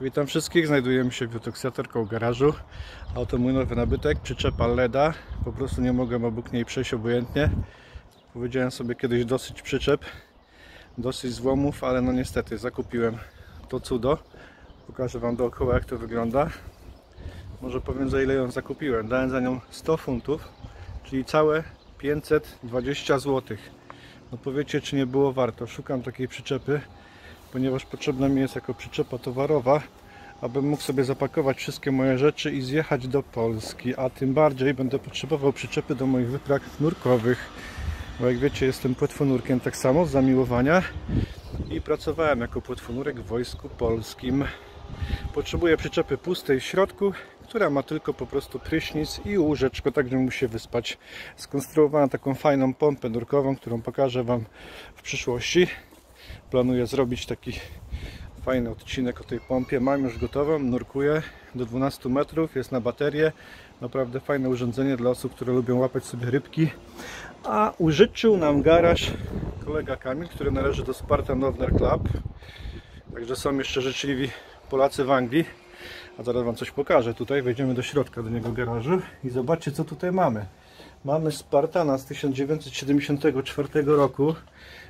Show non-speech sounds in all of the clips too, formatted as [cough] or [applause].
Witam wszystkich, znajdujemy się w Utoksator koło garażu. Oto mój nowy nabytek, przyczepa Leda. Po prostu nie mogłem obok niej przejść obojętnie. Powiedziałem sobie kiedyś dosyć przyczep, dosyć złomów, ale no niestety zakupiłem to cudo. Pokażę Wam dookoła jak to wygląda. Może powiem za ile ją zakupiłem. Dałem za nią 100 funtów, czyli całe 520 zł. No powiecie czy nie było warto. Szukam takiej przyczepy ponieważ potrzebna mi jest jako przyczepa towarowa, abym mógł sobie zapakować wszystkie moje rzeczy i zjechać do Polski, a tym bardziej będę potrzebował przyczepy do moich wypraw nurkowych, bo jak wiecie jestem płetwonurkiem tak samo z zamiłowania i pracowałem jako płetwonurek w Wojsku Polskim. Potrzebuję przyczepy pustej w środku, która ma tylko po prostu prysznic i łóżeczko, tak żebym mógł się wyspać. Skonstruowałem taką fajną pompę nurkową, którą pokażę Wam w przyszłości planuję zrobić taki fajny odcinek o tej pompie. Mam już gotową, nurkuję do 12 metrów, jest na baterię. Naprawdę fajne urządzenie dla osób, które lubią łapać sobie rybki. A użyczył nam garaż kolega Kamil, który należy do Spartan Novner Club. Także są jeszcze życzliwi Polacy w Anglii. A zaraz Wam coś pokażę. Tutaj wejdziemy do środka do niego garażu i zobaczcie co tutaj mamy. Mamy Spartana z 1974 roku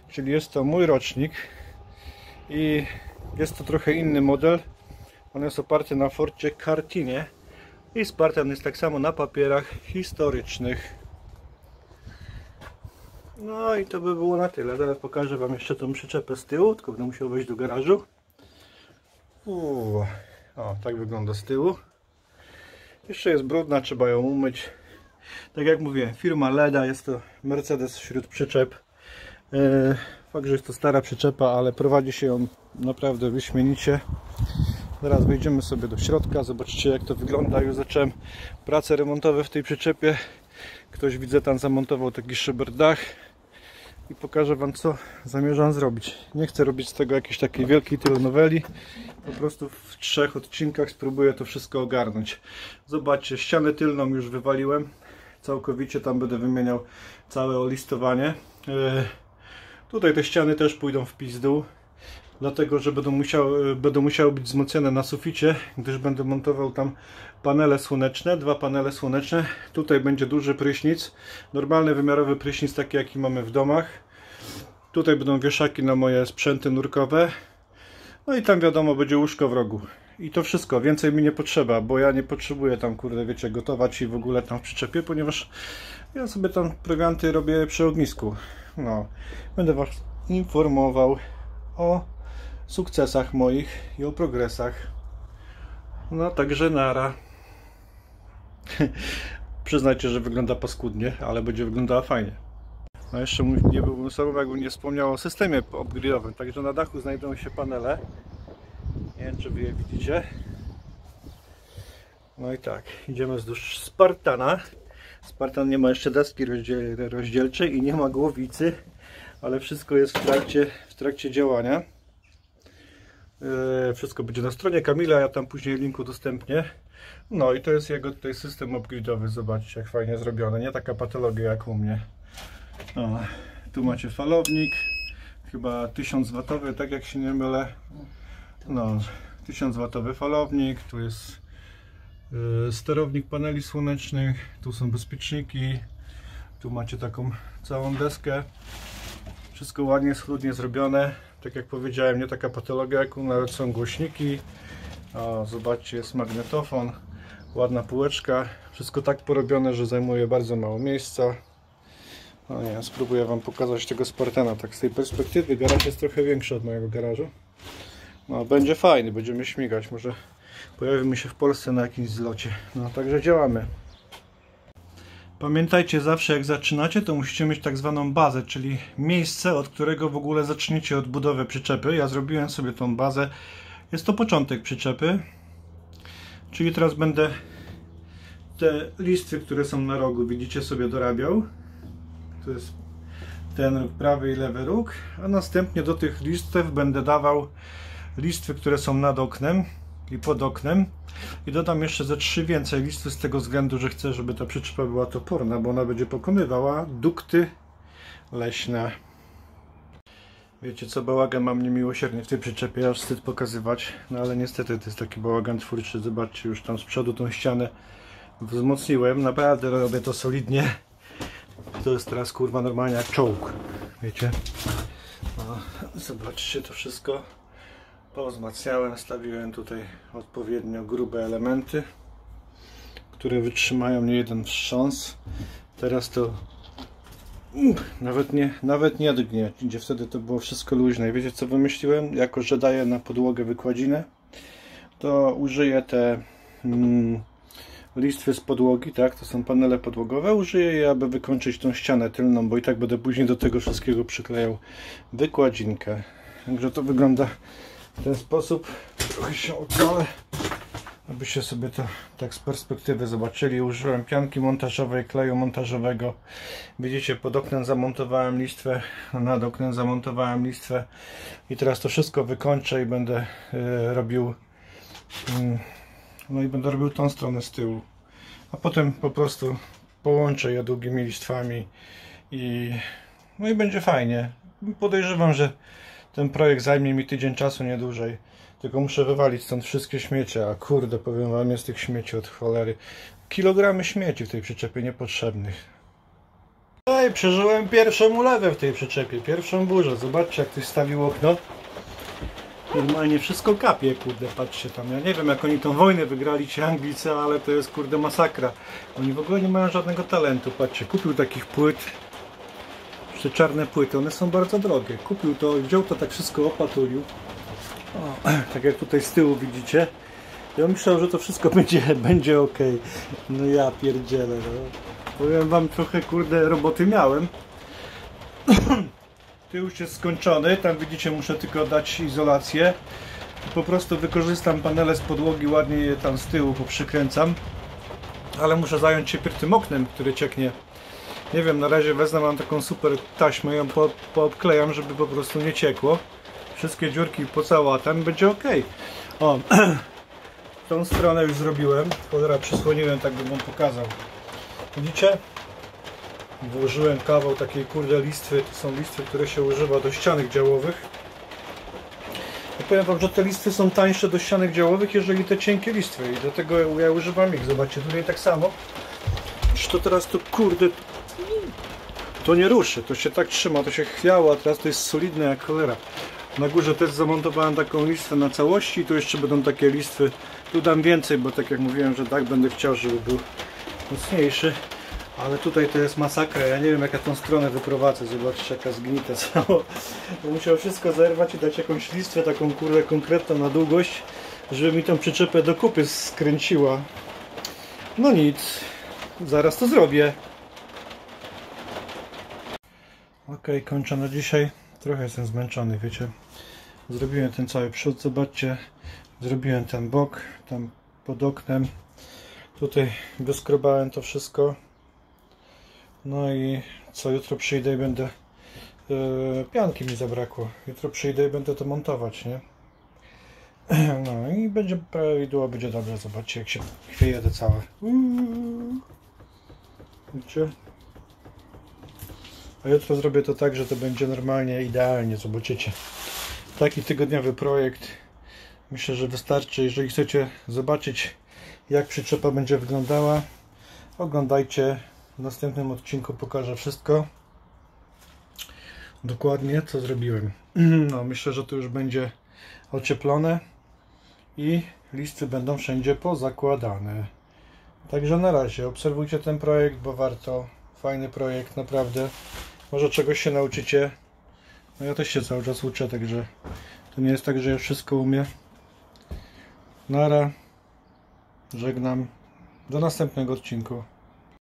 czyli jest to mój rocznik i jest to trochę inny model. On jest oparty na Forcie Cartinie i Spartan jest tak samo na papierach historycznych. No i to by było na tyle. Zaraz pokażę wam jeszcze tą przyczepę z tyłu tylko będę musiał wejść do garażu. O tak wygląda z tyłu. Jeszcze jest brudna, trzeba ją umyć. Tak jak mówię, firma Leda jest to Mercedes wśród przyczep fakt, że jest to stara przyczepa, ale prowadzi się ją naprawdę wyśmienicie. Zaraz wejdziemy sobie do środka, zobaczcie jak to wygląda. Już zacząłem prace remontowe w tej przyczepie. Ktoś widzę tam zamontował taki szyberdach i pokażę Wam co zamierzam zrobić. Nie chcę robić z tego jakiejś takiej wielkiej telenoweli. Po prostu w trzech odcinkach spróbuję to wszystko ogarnąć. Zobaczcie, ścianę tylną już wywaliłem. Całkowicie tam będę wymieniał całe olistowanie. Yy Tutaj te ściany też pójdą w pizdu, dlatego że będą, musiały, będą musiały być wzmocnione na suficie, gdyż będę montował tam panele słoneczne, dwa panele słoneczne. Tutaj będzie duży prysznic, normalny wymiarowy prysznic, taki jaki mamy w domach. Tutaj będą wieszaki na moje sprzęty nurkowe. No i tam wiadomo, będzie łóżko w rogu. I to wszystko, więcej mi nie potrzeba, bo ja nie potrzebuję tam, kurde, wiecie, gotować i w ogóle tam w przyczepie, ponieważ ja sobie tam prowianty robię przy ognisku. No, będę Was informował o sukcesach moich i o progresach. No, także nara. [laughs] Przyznajcie, że wygląda paskudnie, ale będzie wyglądała fajnie. No jeszcze nie byłbym sobą, jakbym nie wspomniał o systemie upgrade'owym. Także na dachu znajdują się panele. Nie wiem, czy wy je widzicie. No i tak, idziemy wzdłuż Spartana. Spartan nie ma jeszcze deski rozdzielczej i nie ma głowicy, ale wszystko jest w trakcie, w trakcie działania. E, wszystko będzie na stronie Kamila, ja tam później linku udostępnię. No i to jest jego tutaj system upgrade'owy, zobaczcie jak fajnie zrobione, nie taka patologia jak u mnie. O, tu macie falownik, chyba 1000 watowy, tak jak się nie mylę. No, 1000 watowy falownik, tu jest sterownik paneli słonecznych, tu są bezpieczniki, tu macie taką całą deskę. Wszystko ładnie, schludnie zrobione. Tak jak powiedziałem, nie taka patologia jak nawet są głośniki. O, zobaczcie, jest magnetofon, ładna półeczka. Wszystko tak porobione, że zajmuje bardzo mało miejsca. No nie, spróbuję Wam pokazać tego Spartana tak z tej perspektywy. Garaż jest trochę większy od mojego garażu. No, będzie fajny, będziemy śmigać. Może pojawimy się w Polsce na jakimś zlocie. No także działamy. Pamiętajcie zawsze jak zaczynacie to musicie mieć tak zwaną bazę, czyli miejsce od którego w ogóle zaczniecie odbudowę przyczepy. Ja zrobiłem sobie tą bazę. Jest to początek przyczepy. Czyli teraz będę te listwy, które są na rogu, widzicie sobie dorabiał. To jest ten prawy i lewy róg, a następnie do tych listw będę dawał listwy, które są nad oknem i pod oknem i dodam jeszcze ze trzy więcej listy z tego względu, że chcę, żeby ta przyczepa była toporna, bo ona będzie pokonywała dukty leśne. Wiecie co, bałagan mam niemiłosiernie w tej przyczepie, aż wstyd pokazywać. No ale niestety to jest taki bałagan twórczy. Zobaczcie, już tam z przodu tą ścianę wzmocniłem. Naprawdę robię to solidnie. To jest teraz kurwa normalnie jak czołg. Wiecie? No, zobaczcie to wszystko. Powzmacniałem, stawiłem tutaj odpowiednio grube elementy, które wytrzymają nie jeden wstrząs. Teraz to nawet nie, nawet nie drgnie, gdzie wtedy to było wszystko luźne. I wiecie co wymyśliłem? Jako, że daję na podłogę wykładzinę, to użyję te mm, listwy z podłogi, tak? To są panele podłogowe. Użyję je, aby wykończyć tą ścianę tylną, bo i tak będę później do tego wszystkiego przyklejał wykładzinkę. Także to wygląda w ten sposób. Trochę się oddalę abyście sobie to tak z perspektywy zobaczyli. Użyłem pianki montażowej, kleju montażowego. Widzicie, pod oknem zamontowałem listwę, nad oknem zamontowałem listwę i teraz to wszystko wykończę i będę y, robił y, no i będę robił tą stronę z tyłu. A potem po prostu połączę je długimi listwami i no i będzie fajnie. Podejrzewam, że ten projekt zajmie mi tydzień czasu, nie dłużej. Tylko muszę wywalić stąd wszystkie śmiecie, a kurde, powiem wam, jest tych śmieci od cholery. Kilogramy śmieci w tej przyczepie niepotrzebnych. Ej, przeżyłem pierwszą ulewę w tej przyczepie, pierwszą burzę. Zobaczcie, jak ktoś stawił okno. Normalnie wszystko kapie, kurde, patrzcie tam. Ja nie wiem, jak oni tą wojnę wygrali ci Anglicy, ale to jest, kurde, masakra. Oni w ogóle nie mają żadnego talentu. Patrzcie, kupił takich płyt, jeszcze czarne płyty, one są bardzo drogie. Kupił to, wziął to tak wszystko, opatulił. O, [clears throat] tak jak tutaj z tyłu widzicie. Ja myślałem, że to wszystko [laughs] będzie, będzie ok. No ja pierdzielę. No. Powiem wam trochę kurde roboty miałem. [clears throat] Tył już jest skończony. Tam widzicie muszę tylko dać izolację. Po prostu wykorzystam panele z podłogi, ładnie je tam z tyłu poprzykręcam. Ale muszę zająć się tym oknem, które cieknie. Nie wiem, na razie wezmę, mam taką super taśmę, ją po, poobklejam, żeby po prostu nie ciekło wszystkie dziurki pocałatam, będzie ok. O, [clears throat] tą stronę już zrobiłem. Cholera, przysłoniłem, tak bym wam pokazał. Widzicie? Włożyłem kawał takiej kurde listwy. To są listwy, które się używa do ścianek działowych. Ja powiem wam, że te listwy są tańsze do ścianek działowych, jeżeli te cienkie listwy. I dlatego ja używam ich. Zobaczcie, tutaj tak samo. Czy to teraz to kurde... To nie ruszy, to się tak trzyma, to się chwiało, a teraz to jest solidne jak cholera. Na górze też zamontowałem taką listwę na całości. Tu jeszcze będą takie listwy. Tu dam więcej, bo tak jak mówiłem, że tak będę chciał, żeby był mocniejszy. Ale tutaj to jest masakra. Ja nie wiem jak ja tą stronę wyprowadzę. Zobaczcie jaka zgnita [laughs] cała. Musiał wszystko zerwać i dać jakąś listwę taką kurde konkretną na długość, żeby mi tą przyczepę do kupy skręciła. No nic. Zaraz to zrobię. Ok, kończę na dzisiaj. Trochę jestem zmęczony, wiecie. Zrobiłem ten cały przód, zobaczcie. Zrobiłem ten bok, tam pod oknem. Tutaj doskrobałem to wszystko. No i co, jutro przyjdę i będę... Yy, pianki mi zabrakło. Jutro przyjdę i będę to montować, nie? [clears throat] No i będzie prawidłowo, będzie dobrze. Zobaczcie jak się chwieje to całe. Widzicie? A jutro zrobię to tak, że to będzie normalnie idealnie, zobaczycie. Taki tygodniowy projekt. Myślę, że wystarczy. Jeżeli chcecie zobaczyć, jak przyczepa będzie wyglądała, oglądajcie. W następnym odcinku pokażę wszystko. Dokładnie, co zrobiłem. [clears throat] No, myślę, że to już będzie ocieplone i listy będą wszędzie pozakładane. Także na razie obserwujcie ten projekt, bo warto. Fajny projekt, naprawdę. Może czegoś się nauczycie. No ja też się cały czas uczę, także to nie jest tak, że ja wszystko umiem. Nara. Żegnam. Do następnego odcinku.